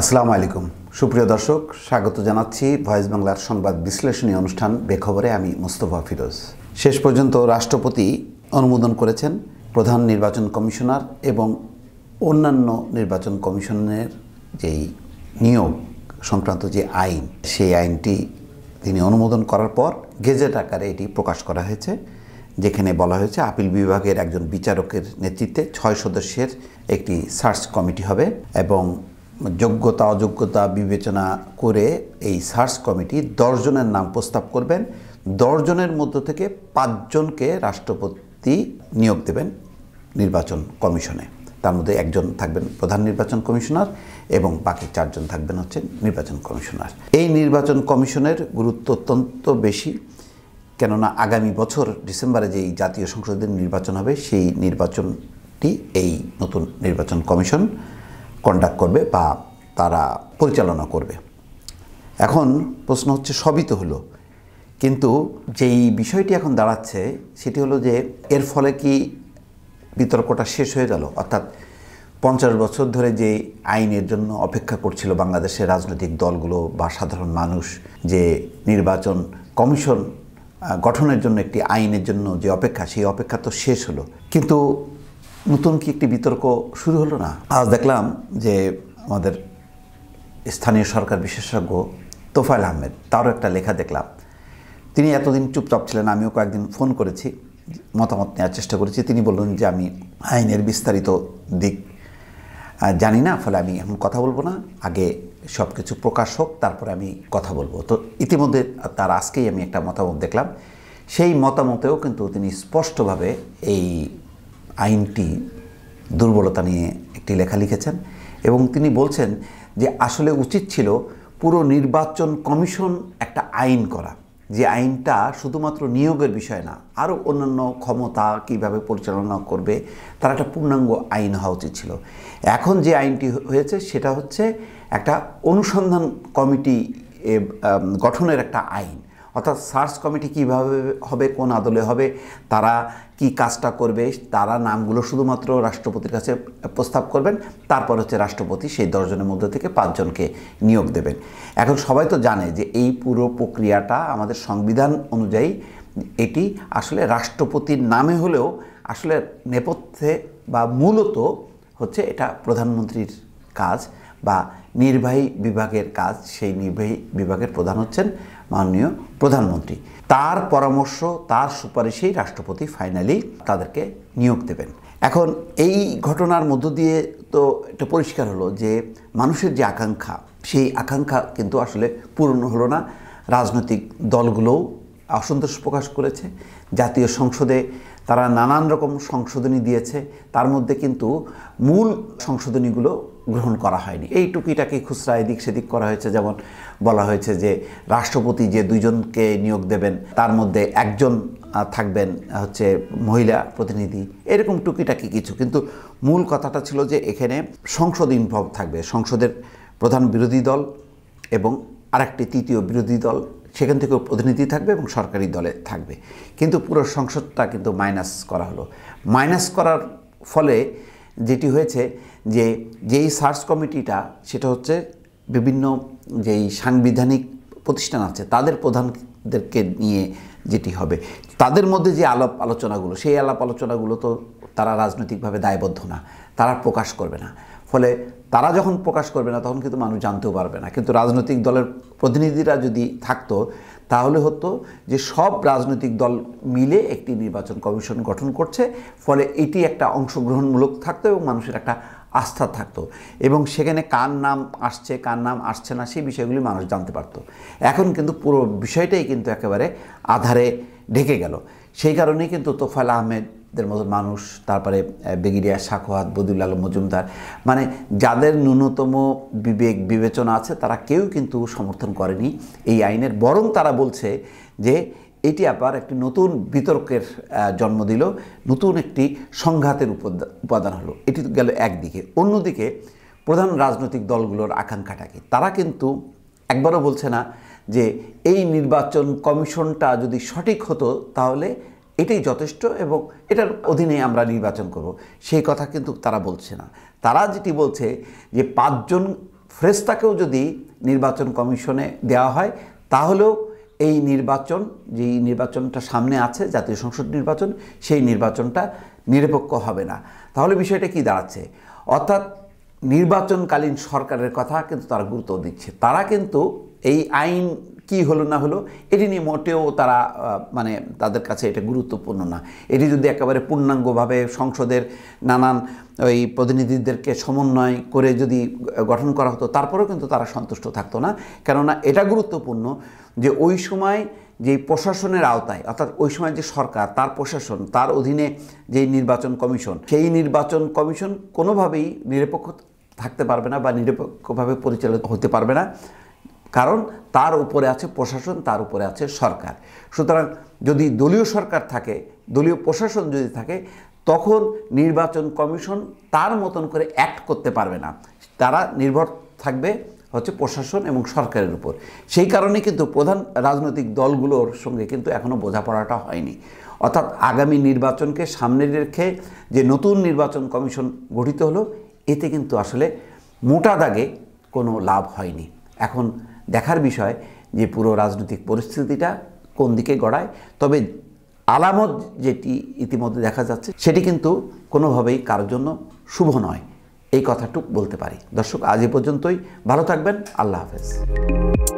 আসসালামু আলাইকুম। সুপ্রিয় দর্শক, স্বাগত জানাচ্ছি ভয়েস বাংলার সংবাদ বিশ্লেষণী অনুষ্ঠান বেখবরে আমি মোস্তফা ফিরোজ। শেষ পর্যন্ত রাষ্ট্রপতি অনুমোদন করেছেন প্রধান নির্বাচন কমিশনার এবং অন্যান্য নির্বাচন কমিশনের যেই নিয়োগ সংক্রান্ত যে আইন, সেই আইনটি তিনি অনুমোদন করার পর গেজেট আকারে এটি প্রকাশ করা হয়েছে, যেখানে বলা হয়েছে আপিল বিভাগের একজন বিচারকের নেতৃত্বে ছয় সদস্যের একটি সার্চ কমিটি হবে এবং যোগ্যতা, অযোগ্যতা বিবেচনা করে এই সার্চ কমিটি দশজনের নাম প্রস্তাব করবেন। দশজনের মধ্য থেকে পাঁচজনকে রাষ্ট্রপতি নিয়োগ দেবেন নির্বাচন কমিশনে। তার মধ্যে একজন থাকবেন প্রধান নির্বাচন কমিশনার এবং বাকি চারজন থাকবেন হচ্ছে নির্বাচন কমিশনার। এই নির্বাচন কমিশনের গুরুত্ব অত্যন্ত বেশি, কেননা আগামী বছর ডিসেম্বরে যেই জাতীয় সংসদের নির্বাচন হবে, সেই নির্বাচনটি এই নতুন নির্বাচন কমিশন কন্ডাক্ট করবে বা তারা পরিচালনা করবে। এখন প্রশ্ন হচ্ছে, সবই তো হলো। কিন্তু যেই বিষয়টি এখন দাঁড়াচ্ছে, সেটি হলো যে এর ফলে কি বিতর্কটা শেষ হয়ে গেল? অর্থাৎ পঞ্চাশ বছর ধরে যে আইনের জন্য অপেক্ষা করছিল বাংলাদেশের রাজনৈতিক দলগুলো বা সাধারণ মানুষ, যে নির্বাচন কমিশন গঠনের জন্য একটি আইনের জন্য যে অপেক্ষা, সেই অপেক্ষা তো শেষ হলো। কিন্তু নতুন কি একটি বিতর্ক শুরু হলো না? আজ দেখলাম যে আমাদের স্থানীয় সরকার বিশেষজ্ঞ তোফায়েল আহমেদ, তারও একটা লেখা দেখলাম। তিনি এতদিন চুপচাপ ছিলেন, আমিও কয়েকদিন ফোন করেছি, মতামত নেওয়ার চেষ্টা করেছি। তিনি বললেন যে, আমি আইনের বিস্তারিত দিক জানি না, ফলে আমি এখন কথা বলব না। আগে সব কিছু প্রকাশ হোক, তারপরে আমি কথা বলব। তো ইতিমধ্যে তার আজকেই আমি একটা মতামত দেখলাম। সেই মতামতেও কিন্তু তিনি স্পষ্টভাবে এই আইনটি দুর্বলতা নিয়ে একটি লেখা লিখেছেন এবং তিনি বলছেন যে আসলে উচিত ছিল পুরো নির্বাচন কমিশন একটা আইন করা। যে আইনটা শুধুমাত্র নিয়োগের বিষয় না, আরও অন্যান্য ক্ষমতা কীভাবে পরিচালনা করবে তার একটা পূর্ণাঙ্গ আইন হওয়া উচিত ছিল। এখন যে আইনটি হয়েছে সেটা হচ্ছে একটা অনুসন্ধান কমিটি গঠনের একটা আইন। অর্থাৎ সার্চ কমিটি কীভাবে হবে, কোন আদলে হবে, তারা কি কাজটা করবে, তারা নামগুলো শুধুমাত্র রাষ্ট্রপতির কাছে প্রস্তাব করবেন, তারপর হচ্ছে রাষ্ট্রপতি সেই দশজনের মধ্যে থেকে পাঁচজনকে নিয়োগ দেবেন। এখন সবাই তো জানে যে এই পুরো প্রক্রিয়াটা আমাদের সংবিধান অনুযায়ী এটি আসলে রাষ্ট্রপতির নামে হলেও আসলে নেপথ্যে বা মূলত হচ্ছে এটা প্রধানমন্ত্রীর কাজ বা নির্বাহী বিভাগের কাজ, সেই নির্বাহী বিভাগের প্রধান হচ্ছেন মাননীয় প্রধানমন্ত্রী। তার পরামর্শ, তার সুপারিশেই রাষ্ট্রপতি ফাইনালি তাদেরকে নিয়োগ দেবেন। এখন এই ঘটনার মধ্য দিয়ে তো এটা পরিষ্কার হলো যে, মানুষের যে আকাঙ্ক্ষা, সেই আকাঙ্ক্ষা কিন্তু আসলে পূর্ণ হলো না। রাজনৈতিক দলগুলোও অসন্তোষ প্রকাশ করেছে। জাতীয় সংসদে তারা নানান রকম সংশোধনী দিয়েছে। তার মধ্যে কিন্তু মূল সংশোধনীগুলো গ্রহণ করা হয়নি। এই টুকিটাকে খুচরা এদিক সেদিক করা হয়েছে। যেমন বলা হয়েছে যে রাষ্ট্রপতি যে দুইজনকে নিয়োগ দেবেন, তার মধ্যে একজন থাকবেন, হচ্ছে মহিলা প্রতিনিধি। এরকম টুকিটাকি কিছু। কিন্তু মূল কথাটা ছিল যে এখানে সংসদ ইনভলভ থাকবে। সংসদের প্রধান বিরোধী দল এবং আরেকটি তৃতীয় বিরোধী দল। সেখান থেকেও প্রতিনিধি থাকবে এবং সরকারি দলে থাকবে। কিন্তু পুরো সংসদটা কিন্তু মাইনাস করা হলো। মাইনাস করার ফলে যেটি হয়েছে যে, যেই সার্চ কমিটিটা, সেটা হচ্ছে বিভিন্ন যেই সাংবিধানিক প্রতিষ্ঠান আছে, তাদের প্রধানদেরকে নিয়ে যেটি হবে। তাদের মধ্যে যে আলাপ আলোচনাগুলো, সেই আলাপ আলোচনাগুলো তো তারা রাজনৈতিকভাবে দায়বদ্ধ না। তারা প্রকাশ করবে না। ফলে তারা যখন প্রকাশ করবে না, তখন কিন্তু মানুষ জানতেও পারবে না। কিন্তু রাজনৈতিক দলের প্রতিনিধিরা যদি থাকতো, তাহলে হতো যে সব রাজনৈতিক দল মিলে একটি নির্বাচন কমিশন গঠন করছে, ফলে এটি একটা অংশগ্রহণমূলক থাকতো এবং মানুষের একটা আস্থা থাকতো। এবং সেখানে কার নাম আসছে, কার নাম আসছে না, সেই বিষয়গুলি মানুষ জানতে পারতো। এখন কিন্তু পুরো বিষয়টাই কিন্তু একেবারে আধারে ঢেকে গেল। সেই কারণেই কিন্তু তোফাল আহমেদ দের মতো মানুষ, তারপরে বেগিরিয়া সাখোয়াত বদুল আলম মজুমদার মানে যাদের ন্যূনতম বিবেক, বিবেচনা আছে, তারা কেউ কিন্তু সমর্থন করেনি এই আইনের। বরং তারা বলছে যে এটি আবার একটি নতুন বিতর্কের জন্ম দিল, নতুন একটি সংঘাতের উপাদান হলো। এটি গেল একদিকে। অন্যদিকে প্রধান রাজনৈতিক দলগুলোর আকাঙ্ক্ষাটা কি? তারা কিন্তু একবারও বলছে না যে এই নির্বাচন কমিশনটা যদি সঠিক হতো তাহলে এটাই যথেষ্ট এবং এটার অধীনে আমরা নির্বাচন করব। সেই কথা কিন্তু তারা বলছে না। তারা যেটি বলছে যে পাঁচজন ফ্রেস্তাকেও যদি নির্বাচন কমিশনে দেওয়া হয় তাহলেও এই নির্বাচন, যেই নির্বাচনটা সামনে আছে, জাতীয় সংসদ নির্বাচন, সেই নির্বাচনটা নিরপেক্ষ হবে না। তাহলে বিষয়টা কি দাঁড়াচ্ছে? অর্থাৎ নির্বাচনকালীন সরকারের কথা কিন্তু তারা গুরুত্ব দিচ্ছে। তারা কিন্তু এই আইন কি হলো না হলো, এটি নিয়ে মোটেও তারা মানে তাদের কাছে এটা গুরুত্বপূর্ণ না। এটি যদি একেবারে পূর্ণাঙ্গভাবে সংসদের নানান ওই প্রতিনিধিদেরকে সমন্বয় করে যদি গঠন করা হতো, তারপরেও কিন্তু তারা সন্তুষ্ট থাকতো না। কেননা এটা গুরুত্বপূর্ণ যে ওই সময় যে প্রশাসনের আওতায়, অর্থাৎ ওই সময় যে সরকার, তার প্রশাসন, তার অধীনে যে নির্বাচন কমিশন, সেই নির্বাচন কমিশন কোনোভাবেই নিরপেক্ষ থাকতে পারবে না বা নিরপেক্ষভাবে পরিচালিত হতে পারবে না। কারণ তার উপরে আছে প্রশাসন, তার উপরে আছে সরকার। সুতরাং যদি দলীয় সরকার থাকে, দলীয় প্রশাসন যদি থাকে, তখন নির্বাচন কমিশন তার মতন করে অ্যাক্ট করতে পারবে না। তারা নির্ভর থাকবে হচ্ছে প্রশাসন এবং সরকারের উপর। সেই কারণে কিন্তু প্রধান রাজনৈতিক দলগুলোর সঙ্গে কিন্তু এখনও বোঝাপড়াটা হয়নি। অর্থাৎ আগামী নির্বাচনকে সামনে রেখে যে নতুন নির্বাচন কমিশন গঠিত হলো, এতে কিন্তু আসলে মোটা দাগে কোনো লাভ হয়নি। এখন দেখার বিষয় যে পুরো রাজনৈতিক পরিস্থিতিটা কোন দিকে গড়ায়। তবে আলামত যেটি ইতিমধ্যে দেখা যাচ্ছে, সেটি কিন্তু কোনোভাবেই কারোর জন্য শুভ নয়। এই কথাটুক বলতে পারি। দর্শক, আজ এ পর্যন্তই। ভালো থাকবেন। আল্লাহ হাফেজ।